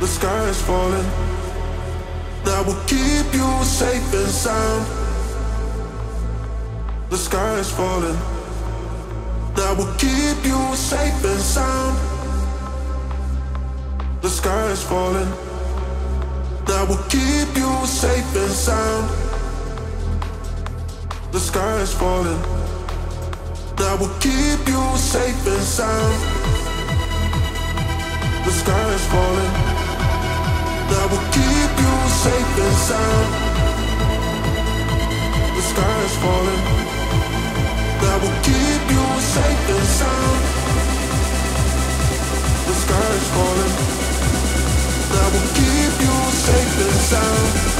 The sky is falling. That will keep you safe and sound. The sky is falling. That will keep you safe and sound. The sky is falling. That will keep you safe and sound. The sky is falling. That will keep you safe and sound. The sky is falling. That will keep you safe and sound. The sky is falling. That will keep you safe and sound. The sky is falling. That will keep you safe and sound.